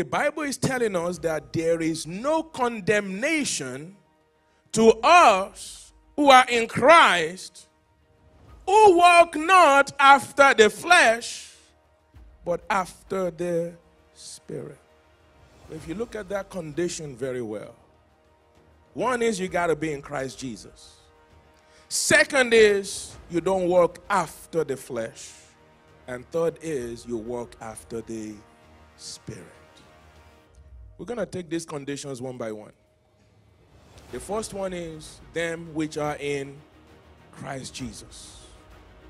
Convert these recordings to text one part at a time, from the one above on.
The Bible is telling us that there is no condemnation to us who are in Christ, who walk not after the flesh, but after the Spirit. If you look at that condition very well, one is you got to be in Christ Jesus. Second is you don't walk after the flesh. And third is you walk after the Spirit. We're going to take these conditions one by one. The first one is them which are in Christ Jesus.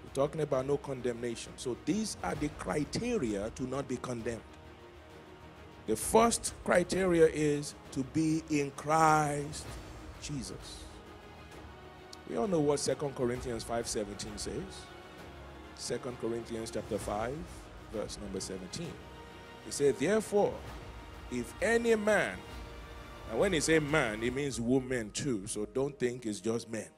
We're talking about no condemnation. So these are the criteria to not be condemned. The first criteria is to be in Christ Jesus. We all know what 2 Corinthians 5:17 says. 2 Corinthians chapter 5, verse number 17. He said, Therefore, if any man, and when he say man, it means woman too, so don't think it's just men.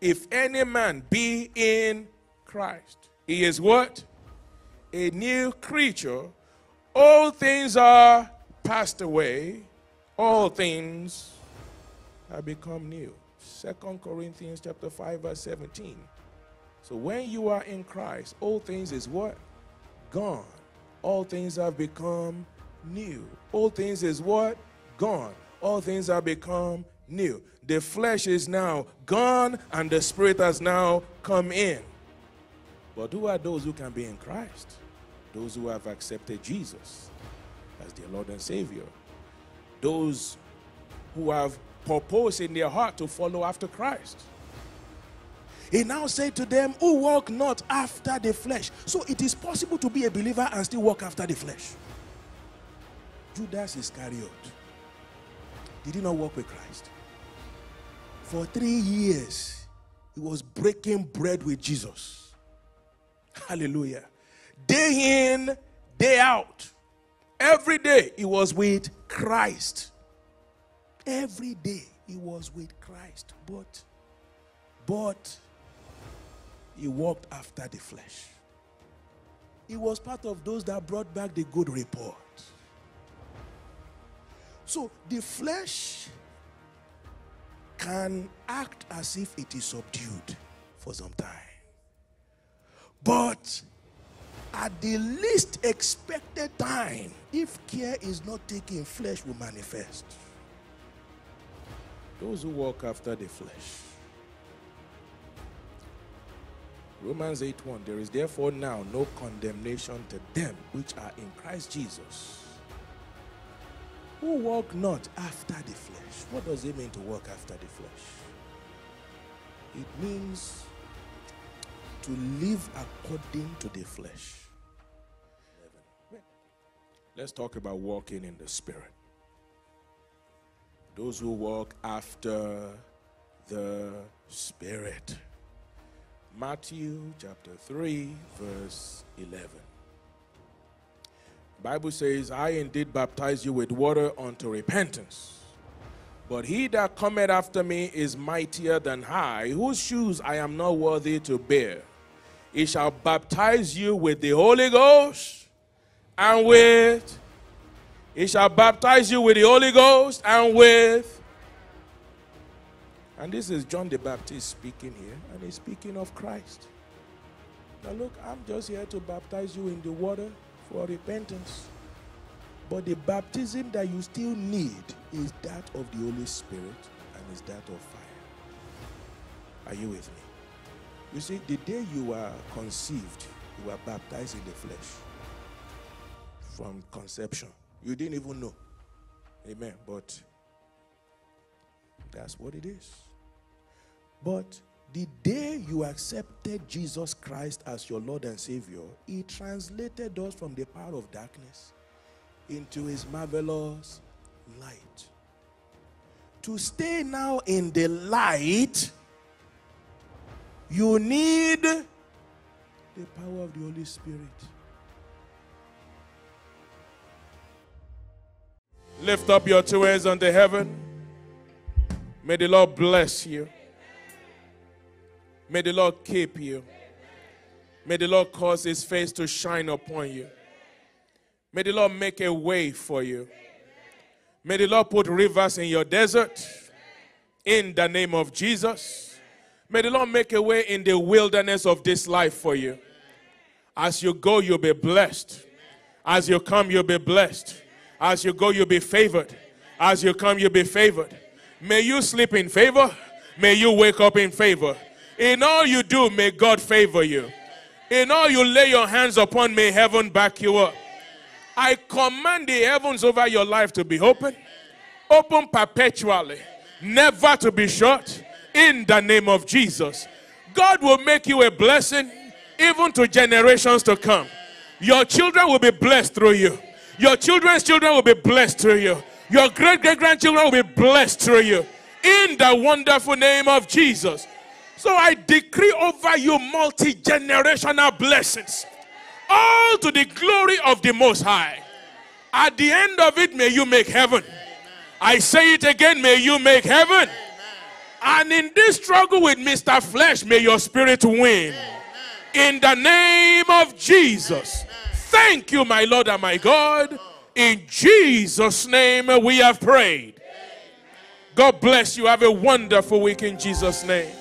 If any man be in Christ, he is what? A new creature all things are passed away, all things have become new. Second Corinthians chapter 5, verse 17. So when you are in Christ, all things is what? Gone. All things have become new. All things is what? Gone. All things have become new. The flesh is now gone and the spirit has now come in. But who are those who can be in Christ? those who have accepted Jesus as their Lord and Savior, those who have purpose in their heart to follow after Christ. He now said to them, Who walk not after the flesh. So it is possible to be a believer and still walk after the flesh. Judas Iscariot, did he not walk with Christ? For three years, he was breaking bread with Jesus. Hallelujah day in, day out. Every day he was with Christ. Every day he was with Christ. But, but he walked after the flesh. He was part of those that brought back the good report. So the flesh can act as if it is subdued for some time. But at the least expected time, if care is not taken, flesh will manifest. Those who walk after the flesh. Romans 8 1 There is therefore now no condemnation to them which are in Christ Jesus, who walk not after the flesh. What does it mean to walk after the flesh? It means to live according to the flesh. Let's talk about walking in the Spirit. Those who walk after the Spirit. Matthew chapter 3, verse 11. Bible says, I indeed baptize you with water unto repentance. But he that cometh after me is mightier than I, whose shoes I am not worthy to bear. He shall baptize you with the Holy Ghost and with he shall baptize you with the Holy Ghost and with and this is John the Baptist speaking here, and he's speaking of Christ. Now, look, I'm just here to baptize you in the water for repentance. But the baptism that you still need is that of the Holy Spirit and is that of fire. Are you with me? You see, the day you were conceived, you were baptized in the flesh from conception. You didn't even know. Amen. But that's what it is. But the day you accepted Jesus Christ as your Lord and Savior, He translated us from the power of darkness into His marvelous light. To stay now in the light, you need the power of the Holy Spirit. Lift up your two hands unto heaven. May the Lord bless you. May the Lord keep you. May the Lord cause his face to shine upon you. May the Lord make a way for you. May the Lord put rivers in your desert. In the name of Jesus. May the Lord make a way in the wilderness of this life for you. As you go, you'll be blessed. As you come, you'll be blessed. As you go, you'll be favored. As you come, you'll be favored. May you sleep in favor. May you wake up in favor. In all you do, may God favor you. In all you lay your hands upon, may heaven back you up. I command the heavens over your life to be open, open perpetually, never to be shut, in the name of Jesus. God will make you a blessing even to generations to come. Your children will be blessed through you. Your children's children will be blessed through you. Your great great grandchildren will be blessed through you. In the wonderful name of Jesus. So I decree over you multi generational blessings, all to the glory of the Most High. At the end of it, may you make heaven. I say it again, may you make heaven. And in this struggle with Mr. Flesh, may your spirit win. In the name of Jesus. Thank you, my Lord and my God. In Jesus' name we have prayed. God bless you. Have a wonderful week in Jesus' name.